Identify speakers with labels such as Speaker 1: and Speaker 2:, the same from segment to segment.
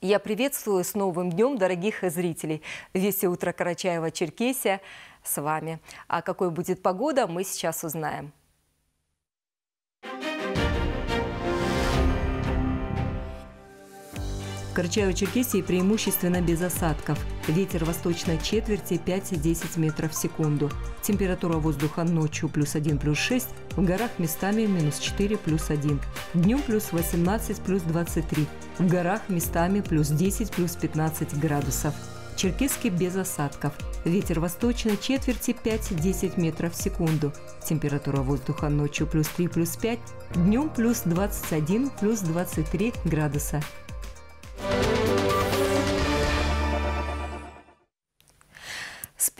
Speaker 1: Я приветствую с новым днем дорогих зрителей. Вести утро Карачаева-Черкесия с вами. А какой будет погода, мы сейчас узнаем. Карачаево-Черкесии преимущественно без осадков. Ветер восточной четверти 5-10 метров в секунду. Температура воздуха ночью плюс 1 плюс 6, в горах местами минус 4 плюс 1. Днем плюс 18 плюс 23, в горах местами плюс 10 плюс 15 градусов. Черкесский без осадков. Ветер восточной четверти 5-10 метров в секунду. Температура воздуха ночью плюс 3 плюс 5, днем плюс 21 плюс 23 градуса.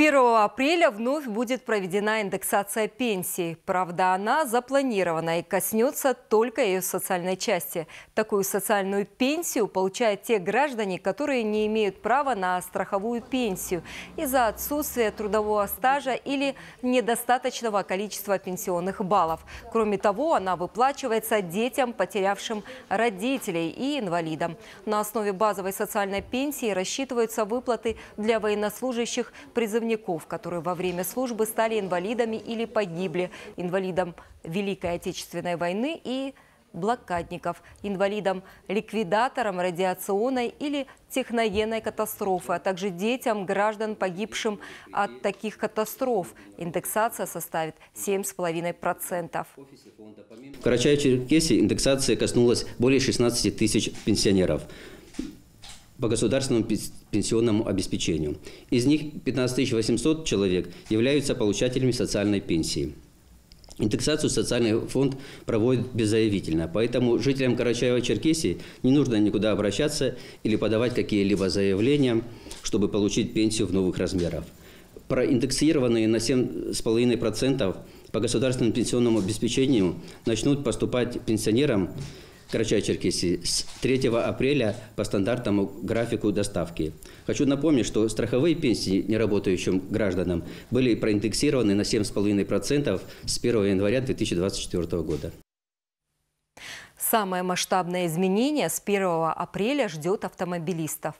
Speaker 1: 1 апреля вновь будет проведена индексация пенсий. Правда, она запланирована и коснется только ее социальной части. Такую социальную пенсию получают те граждане, которые не имеют права на страховую пенсию из-за отсутствия трудового стажа или недостаточного количества пенсионных баллов. Кроме того, она выплачивается детям, потерявшим родителей и инвалидам. На основе базовой социальной пенсии рассчитываются выплаты для военнослужащих при призывников, которые во время службы стали инвалидами или погибли, инвалидом Великой Отечественной войны и блокадников, инвалидам, ликвидаторам радиационной или техногенной катастрофы, а также детям, граждан, погибшим от таких катастроф. Индексация составит 7,5%.
Speaker 2: В Карачаево-Черкесии индексация коснулась более 16 тысяч пенсионеров по государственному пенсионному обеспечению. Из них 15 800 человек являются получателями социальной пенсии. Индексацию социальный фонд проводит беззаявительно, поэтому жителям Карачаева-Черкесии не нужно никуда обращаться или подавать какие-либо заявления, чтобы получить пенсию в новых размерах. Проиндексированные на 7,5% по государственному пенсионному обеспечению начнут поступать пенсионерам Карачаево-Черкесии с 3 апреля по стандартному графику доставки. Хочу напомнить, что страховые пенсии неработающим гражданам были проиндексированы на 7,5% с 1 января 2024 года.
Speaker 1: Самое масштабное изменение с 1 апреля ждет автомобилистов.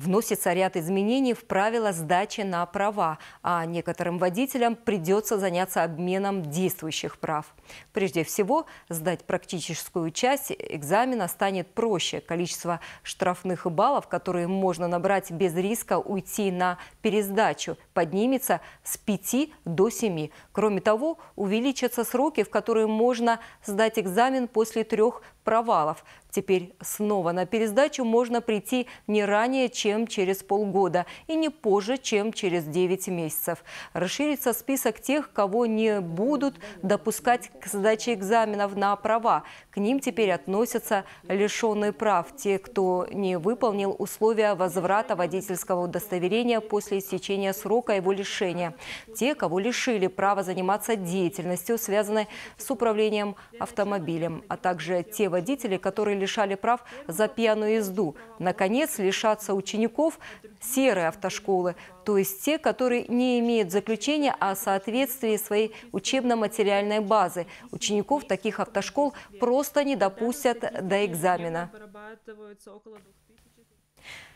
Speaker 1: Вносится ряд изменений в правила сдачи на права, а некоторым водителям придется заняться обменом действующих прав. Прежде всего, сдать практическую часть экзамена станет проще. Количество штрафных баллов, которые можно набрать без риска уйти на пересдачу, поднимется с 5 до 7. Кроме того, увеличатся сроки, в которые можно сдать экзамен после трех провалов. Теперь снова на пересдачу можно прийти не ранее, чем через полгода и не позже, чем через 9 месяцев. Расширится список тех, кого не будут допускать к сдаче экзаменов на права. К ним теперь относятся лишенные прав, те, кто не выполнил условия возврата водительского удостоверения после истечения срока его лишения, те, кого лишили права заниматься деятельностью, связанной с управлением автомобилем, а также те водители, которые лишали прав за пьяную езду. Наконец, лишатся учеников серые автошколы, то есть те, которые не имеют заключения о соответствии своей учебно-материальной базы. Учеников таких автошкол просто не допустят до экзамена.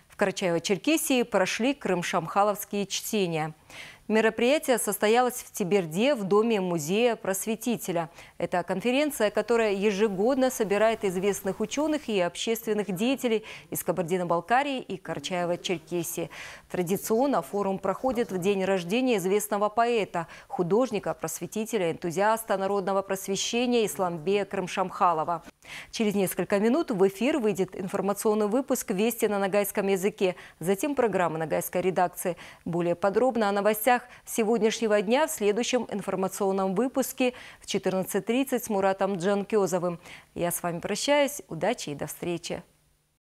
Speaker 1: В Карачаево-Черкесии прошли крым-шамхаловские чтения. Мероприятие состоялось в Тиберде в Доме музея просветителя. Это конференция, которая ежегодно собирает известных ученых и общественных деятелей из Кабардино-Балкарии и Карчаева-Черкесии. Традиционно форум проходит в день рождения известного поэта, художника, просветителя, энтузиаста народного просвещения Исламбея Крымшамхалова. Через несколько минут в эфир выйдет информационный выпуск «Вести на нагайском языке», затем программа нагайской редакции. Более подробно о новостях сегодняшнего дня в следующем информационном выпуске в 14.30 с Муратом Джанкезовым. Я с вами прощаюсь. Удачи и до встречи.